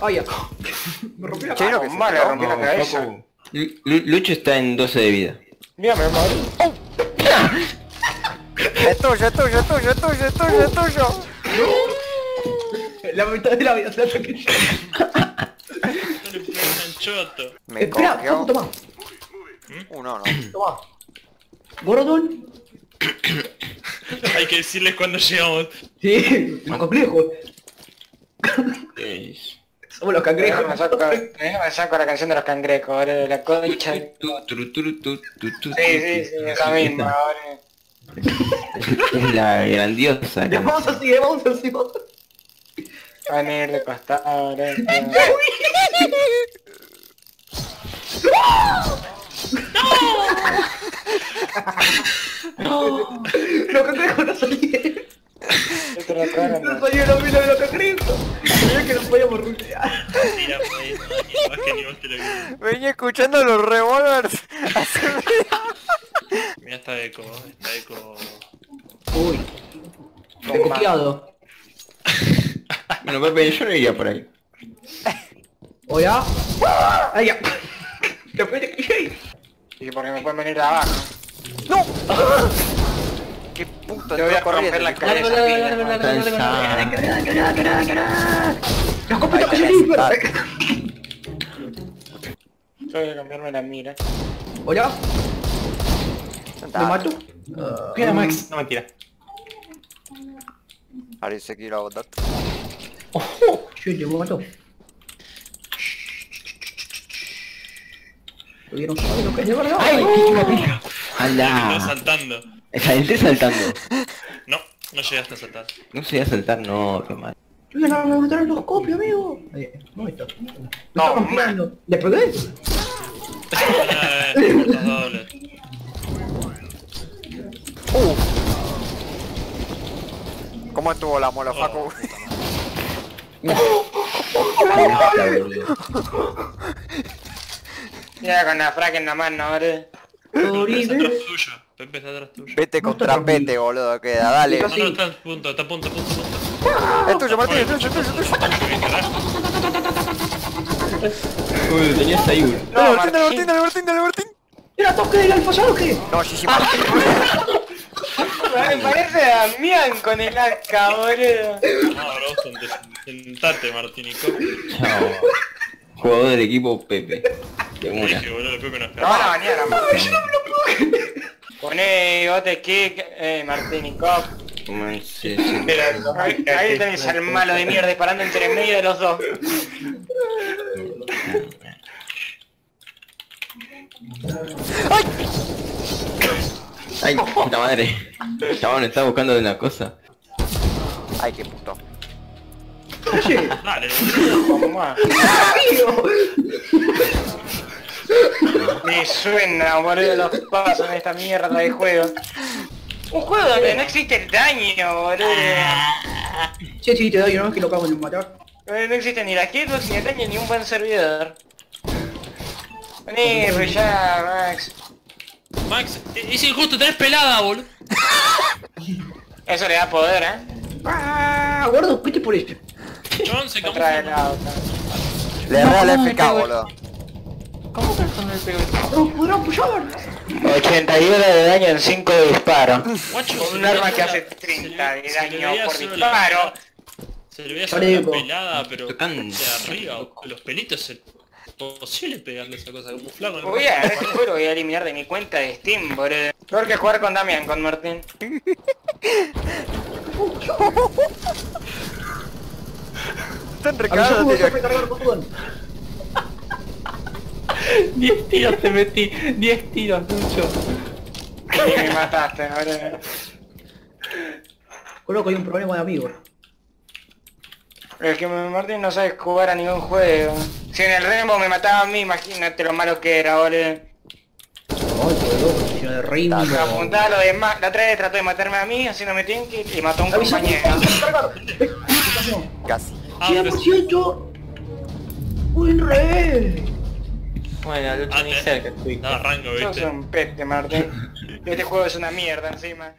¡Ay! Me rompí la Che, Vale, tiró. rompí la cabeza. Lucho está en 12 de vida. Mira, me morí. Es tuyo, es tuyo, es tuyo, es tuyo, es tuyo, es tuyo. La mitad de la vida se la saqué yo. Choto. Me Espera, cogió. Toma. Uno, no. Toma. Gordon. Hay que decirles cuando llegamos. Sí, los cangrejos. Somos los cangrejos. Me saco, me saco la canción de los cangrejos, boludo, de la concha. Sí, sí, sí, esa misma, boludo. Es la grandiosa. Ya vamos así, eh, vamos así. Van a ir de costado, boludo. Los cangrejos no salieron. Venía escuchando los revólveres. Mira está eco, está eco. Uy. He copiado. Bueno, Pepe, yo no iría por ahí. Hola. Ay, ya. Y porque me pueden venir de abajo. ¡No! ¡Qué puto Te voy a romper la cabeza. Yo voy a cambiarme la mira. Hola. ¿Me Sentate. mato? Cuida Max, no mentira. Parece que iba a botar. Sí, te mato. ¿Tuvieron saber lo que es de verdad? ¡Ay, qué pija! ¡Anda! saltando. Entré saltando. No, no llegaste a saltar. No sé a saltar, no, qué mal. Yo ya no me el endoscopio, amigo. Ahí, no está. No. ¿Le pegué? Los dobles. ¿Cómo estuvo la mola, Facu? Ya con la frac en la mano, boludo. Pepe está atrás tuyo. Pepe está atrás tuyo. Vete contra pete, boludo, queda, dale. No, no, está a punto, está a punto, punto, punto. Es tuyo, Martín, es tuyo, es tuyo, es tuyo. Uy, tenías ahí uno. Dale, Martín, dale, Martín, dale, Martín, dale, Martín. ¿Era toque del alfa o qué? No, sí, sí, Martín. Me parece a Damián con el AK, boludo. No, te- sentate, Martinico. Chao. Jugador del equipo Pepe. De una. Dije, boludo, Pepe cagó. bañar a Martín. Poné bote kick, eh, Martín y Cop. Pero ahí, ahí tenés al malo de mierda disparando entre medio de los dos. Ay, puta madre. Chabón, estaba buscando una cosa. Ay, qué puto. Oye, Dale. Me suena, boludo, los pasos en esta mierda de juego. Un juego donde no existe el daño, boludo. Sí, sí, te doy, no es que lo cago en matar. Eh, No existe ni la hitbox, ni el daño, ni un buen servidor. Vení, pues ya, Max. Max, e- es injusto, tenés pelada, boludo. Eso le da poder, ¿eh? Ah, gordo, ¿qué te por esto? John se auto. Le ¿cómo me FK, pegó? boludo. ¿Cómo que con el pego? ¿No podrán apoyar? 81 de daño en 5 de disparo. Con un arma que hace se 30 le- de daño por disparo. pelada. Se le veía solo la Parejo. pelada, pero Tocan- de arriba, los pelitos, es posible pegarle esa cosa, camuflar con el Voy a, este juego voy a eliminar de mi cuenta de Steam, boludo. Peor que jugar con Damián, con Martín. Están A recargados, se me tío. recargar el botón. 10 tiros te metí, 10 tiros, Lucho. Me mataste, boludo. Coloco, hay un problema de amigos. El que Martín no sabe jugar a ningún juego. Si en el Rainbow me mataba a mí, imagínate lo malo que era, boludo. Ay, qué. Me apuntaba a demás. La otra vez trató de matarme a mí, haciéndome tinky y mató a un compañero. Casi. Pero- 100% Win rate. Bueno, Lucho Ah, ni te- cerca estuviste. Daba rango, Sos viste. un pete, Martín. Este juego es una mierda encima.